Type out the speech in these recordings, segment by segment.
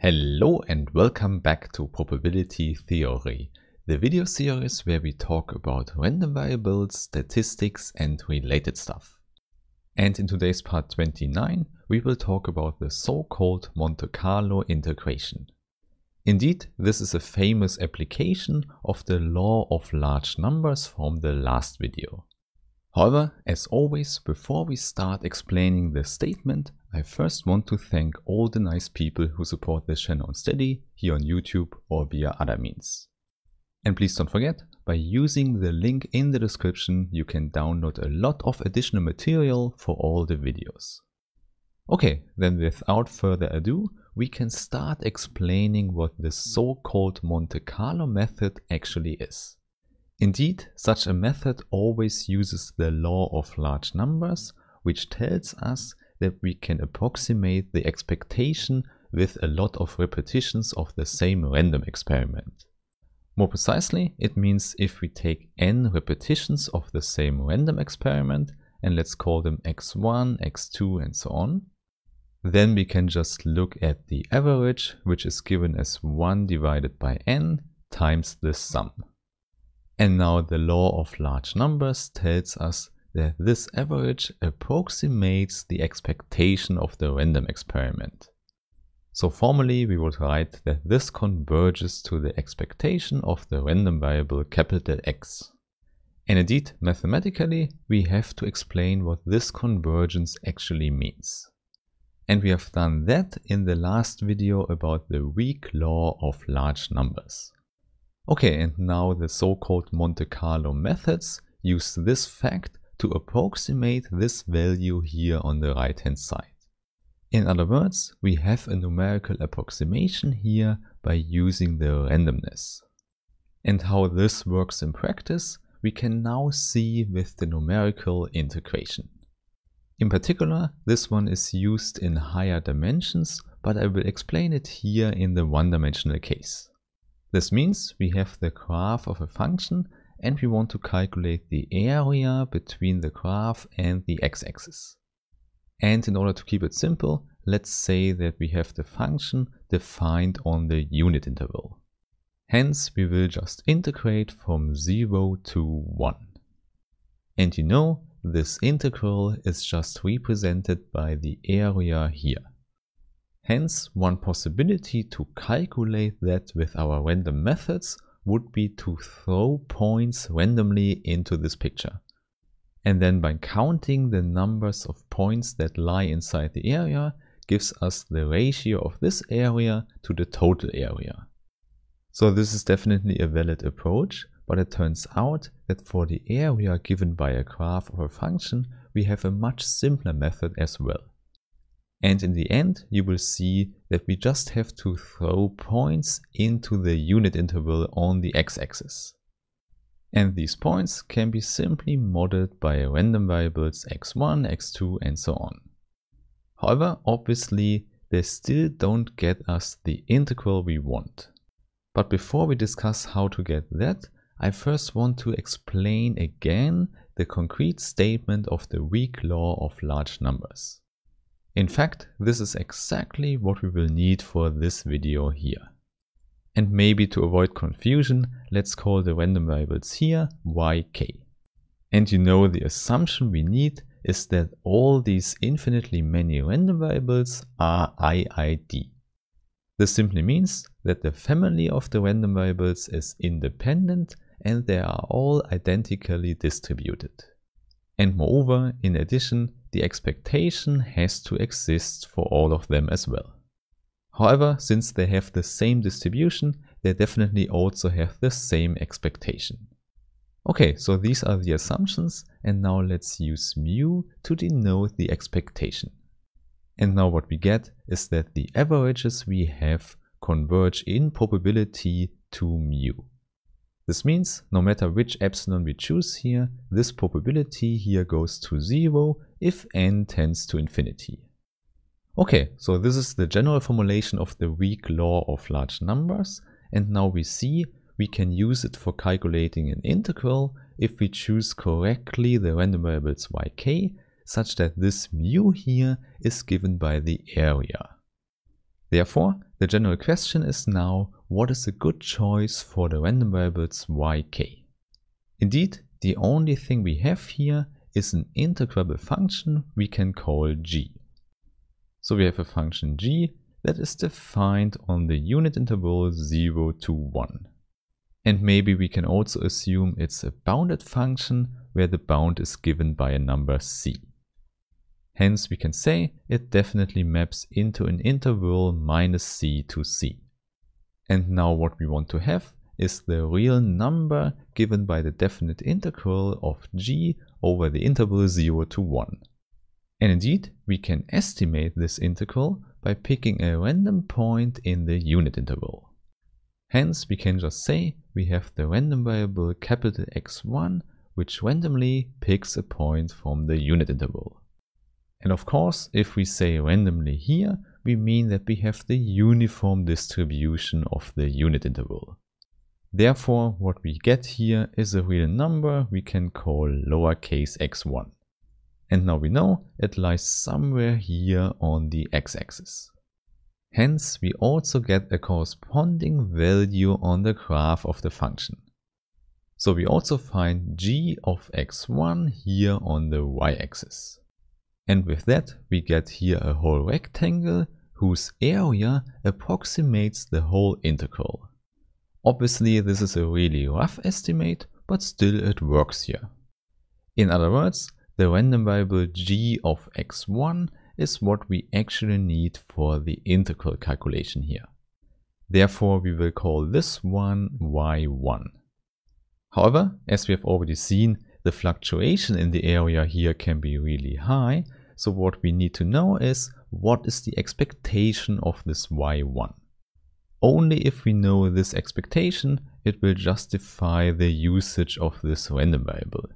Hello and welcome back to Probability Theory, the video series where we talk about random variables, statistics and related stuff. And in today's part 29, we will talk about the so-called Monte Carlo integration. Indeed, this is a famous application of the law of large numbers from the last video. However, as always, before we start explaining the statement, I first want to thank all the nice people who support this channel on Steady, here on YouTube or via other means. And please don't forget, by using the link in the description you can download a lot of additional material for all the videos. Okay, then without further ado, we can start explaining what the so-called Monte Carlo method actually is. Indeed, such a method always uses the law of large numbers, which tells us that we can approximate the expectation with a lot of repetitions of the same random experiment. More precisely, it means if we take n repetitions of the same random experiment, and let's call them x1, x2 and so on, then we can just look at the average, which is given as 1 divided by n times the sum. And now the law of large numbers tells us that this average approximates the expectation of the random experiment. So formally we would write that this converges to the expectation of the random variable capital X. And indeed, mathematically, we have to explain what this convergence actually means. And we have done that in the last video about the weak law of large numbers. Okay, and now the so-called Monte Carlo methods use this fact to approximate this value here on the right hand side. In other words, we have a numerical approximation here by using the randomness. And how this works in practice, we can now see with the numerical integration. In particular, this one is used in higher dimensions, but I will explain it here in the one-dimensional case. This means we have the graph of a function and we want to calculate the area between the graph and the x-axis. And in order to keep it simple, let's say that we have the function defined on the unit interval. Hence, we will just integrate from 0 to 1. And you know, this integral is just represented by the area here. Hence, one possibility to calculate that with our random methods would be to throw points randomly into this picture. And then by counting the numbers of points that lie inside the area gives us the ratio of this area to the total area. So this is definitely a valid approach, but it turns out that for the area given by a graph of a function, we have a much simpler method as well. And in the end, you will see that we just have to throw points into the unit interval on the x-axis. And these points can be simply modeled by random variables x1, x2 and so on. However, obviously, they still don't get us the integral we want. But before we discuss how to get that, I first want to explain again the concrete statement of the weak law of large numbers. In fact, this is exactly what we will need for this video here. And maybe to avoid confusion, let's call the random variables here yk. And you know the assumption we need is that all these infinitely many random variables are IID. This simply means that the family of the random variables is independent and they are all identically distributed. And moreover, in addition, the expectation has to exist for all of them as well. However, since they have the same distribution, they definitely also have the same expectation. Okay, so these are the assumptions and now let's use mu to denote the expectation. And now what we get is that the averages we have converge in probability to mu. This means no matter which epsilon we choose here, this probability here goes to zero if n tends to infinity. Okay, so this is the general formulation of the weak law of large numbers and now we see we can use it for calculating an integral if we choose correctly the random variables yk such that this mu here is given by the area. Therefore, the general question is now, what is a good choice for the random variables yk? Indeed, the only thing we have here is an integrable function we can call g. So we have a function g that is defined on the unit interval 0 to 1. And maybe we can also assume it's a bounded function where the bound is given by a number c. Hence we can say it definitely maps into an interval minus c to c. And now what we want to have is the real number given by the definite integral of g over the interval 0 to 1. And indeed, we can estimate this integral by picking a random point in the unit interval. Hence, we can just say we have the random variable capital X1 which randomly picks a point from the unit interval. And of course, if we say randomly here, we mean that we have the uniform distribution of the unit interval. Therefore, what we get here is a real number we can call lowercase x1. And now we know it lies somewhere here on the x-axis. Hence, we also get a corresponding value on the graph of the function. So we also find g of x1 here on the y-axis. And with that, we get here a whole rectangle whose area approximates the whole integral. Obviously this is a really rough estimate, but still it works here. In other words, the random variable g of x1 is what we actually need for the integral calculation here. Therefore we will call this one y1. However, as we have already seen, the fluctuation in the area here can be really high, so what we need to know is what is the expectation of this y1. Only if we know this expectation, it will justify the usage of this random variable.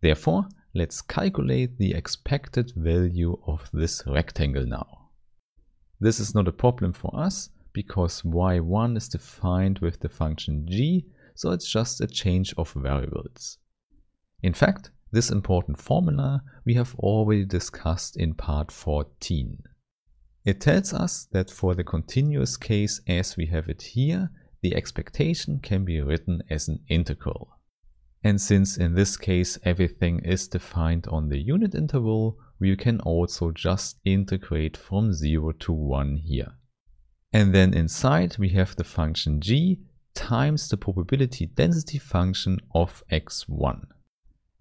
Therefore, let's calculate the expected value of this rectangle now. This is not a problem for us because y1 is defined with the function g, so it's just a change of variables. In fact, this important formula we have already discussed in part 14. It tells us that for the continuous case as we have it here, the expectation can be written as an integral. And since in this case everything is defined on the unit interval, we can also just integrate from 0 to 1 here. And then inside we have the function g times the probability density function of x1.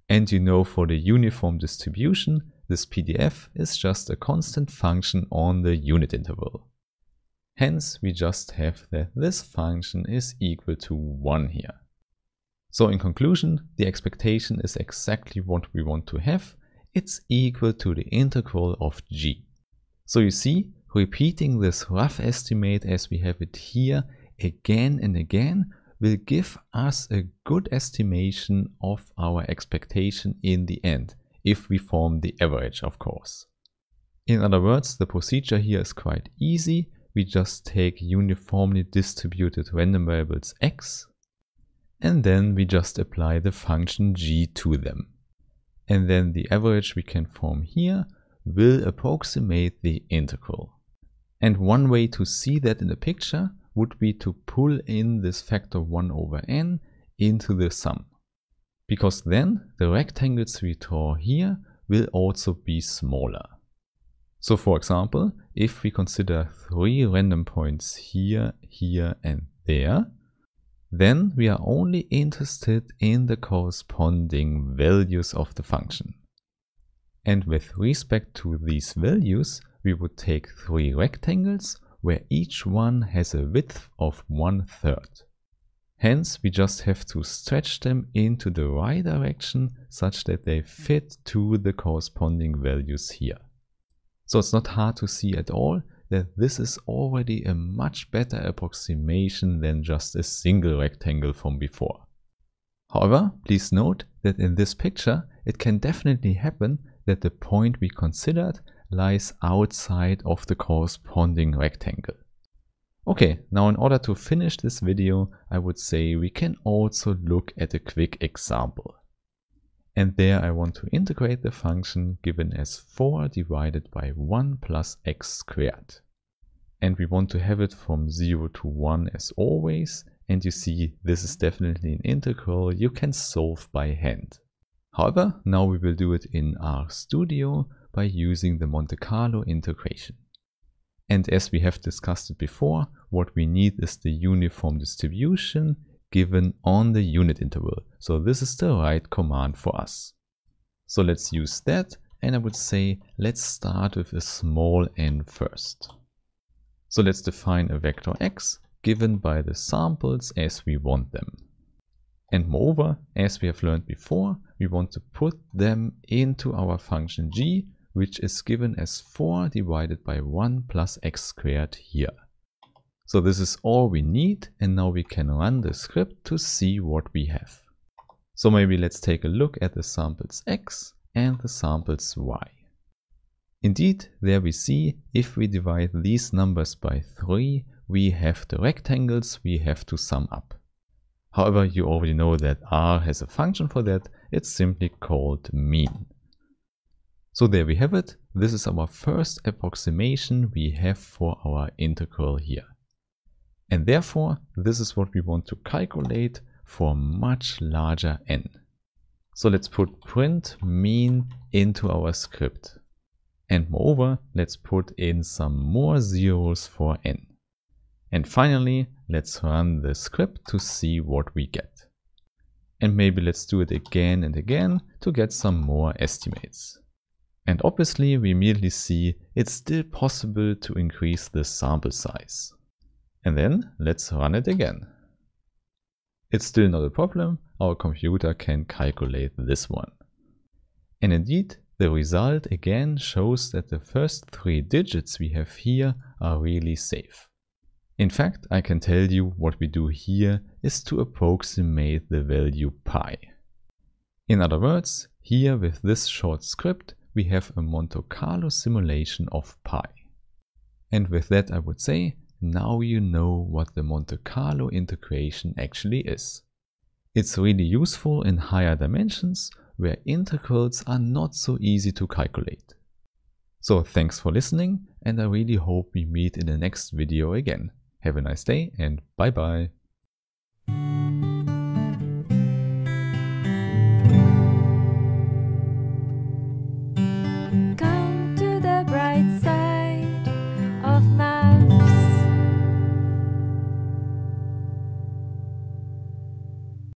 And you know for the uniform distribution, this PDF is just a constant function on the unit interval. Hence, we just have that this function is equal to 1 here. So in conclusion, the expectation is exactly what we want to have. It's equal to the integral of g. So you see, repeating this rough estimate as we have it here again and again will give us a good estimation of our expectation in the end if we form the average, of course. In other words, the procedure here is quite easy. We just take uniformly distributed random variables x, and then we just apply the function g to them. And then the average we can form here will approximate the integral. And one way to see that in the picture would be to pull in this factor 1 over n into the sum because then the rectangles we draw here will also be smaller. So for example, if we consider three random points here, here and there, then we are only interested in the corresponding values of the function. And with respect to these values, we would take three rectangles where each one has a width of one third. Hence, we just have to stretch them into the y direction such that they fit to the corresponding values here. So it's not hard to see at all that this is already a much better approximation than just a single rectangle from before. However, please note that in this picture it can definitely happen that the point we considered lies outside of the corresponding rectangle. Okay, now in order to finish this video, I would say we can also look at a quick example. And there I want to integrate the function given as 4 divided by 1 plus x squared. and we want to have it from 0 to 1 as always and you see this is definitely an integral you can solve by hand. However, now we will do it in RStudio by using the Monte Carlo integration. And as we have discussed it before, what we need is the uniform distribution given on the unit interval. So this is the right command for us. So let's use that and I would say let's start with a small n first. So let's define a vector x given by the samples as we want them. And moreover, as we have learned before, we want to put them into our function g, which is given as 4 divided by 1 plus x squared here. So this is all we need and now we can run the script to see what we have. So maybe let's take a look at the samples x and the samples y. Indeed, there we see if we divide these numbers by 3, we have the rectangles we have to sum up. However, you already know that R has a function for that, it's simply called mean. So there we have it, this is our first approximation we have for our integral here. And therefore, this is what we want to calculate for much larger n. So let's put print mean into our script. And moreover, let's put in some more zeros for n. And finally, let's run the script to see what we get. And maybe let's do it again and again to get some more estimates. And obviously we immediately see it's still possible to increase the sample size. And then let's run it again. It's still not a problem, our computer can calculate this one. And indeed, the result again shows that the first three digits we have here are really safe. In fact, I can tell you what we do here is to approximate the value pi. In other words, here with this short script, we have a Monte Carlo simulation of pi. And with that I would say now you know what the Monte Carlo integration actually is. It's really useful in higher dimensions where integrals are not so easy to calculate. So thanks for listening and I really hope we meet in the next video again. Have a nice day and bye bye.